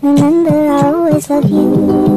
Remember, I always love you.